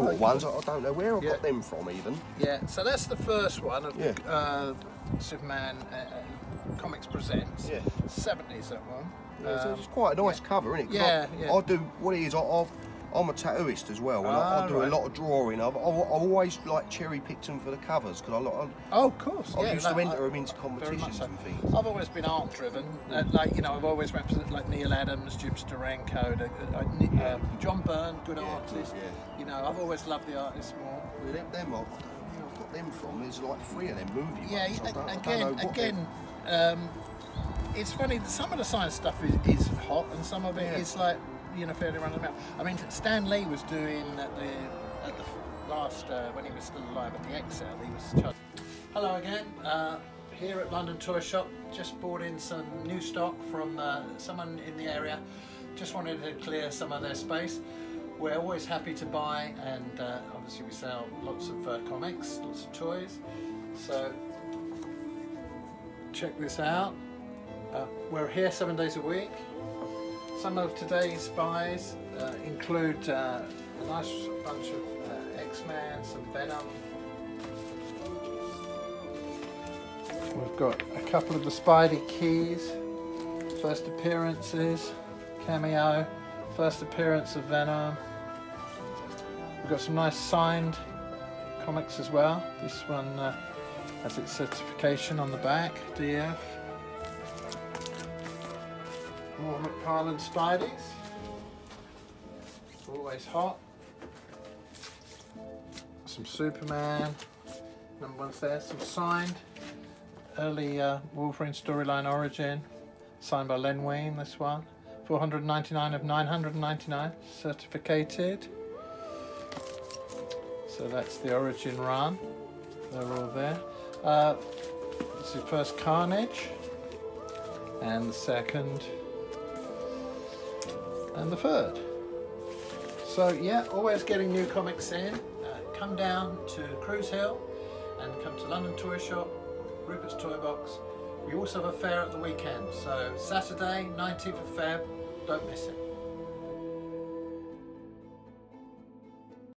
Ones, I don't know where I Yeah. got them from even. Yeah, so that's the first one of Yeah. uh, Superman uh, Comics Presents. Yeah. 70s, that one. Yeah, so Um, it's quite a nice cover, isn't it? yeah, I, yeah. I do what it is. I, I've, I'm a tattooist as well, and I, Ah, I do right. a lot of drawing. I've, I've, I've always like cherry picked them for the covers because I, like- Oh, of course. I, I yeah, used like, to enter I- them into competitions so. and things. I've always been art driven. Uh, like you know, I've always represented like Neal Adams, Jim Steranko, uh, uh, John Byrne, good Yeah, artist. yeah. You know, I've always loved the artists more. Well, them, them I, I don't know I've got them from. There's like three of them movie Yeah, ones. I I again, again, um, it's funny that some of the science stuff is, is hot and some of it Yeah. is like you know fairly of the. I mean, Stan Lee was doing at the at the last uh, when he was still alive at the Excel. He was. Hello again. Uh, here at London Toy Shop, just bought in some new stock from uh, someone in the area. Just wanted to clear some of their space. We're always happy to buy, and uh, obviously we sell lots of uh, comics, lots of toys. So check this out. Uh, we're here seven days a week. Some of today's buys uh, include uh, a nice bunch of uh, X-Men, some Venom. We've got a couple of the Spidey keys, first appearances, cameo, first appearance of Venom. We've got some nice signed comics as well. This one uh, has its certification on the back, DF. More McFarlane Spideys. Always hot. Some Superman. Number one's there. Some signed. Early uh, Wolverine storyline origin. Signed by Len Wein, this one. 499 of 999. Certificated. So that's the origin run. They're all there. Uh, this is the first Carnage. And the second and the third. So yeah, always getting new comics in. Uh, come down to Crews Hill and come to London Toy Shop, Rupert's Toy Box. We also have a fair at the weekend. So Saturday, 19th of Feb, don't miss it.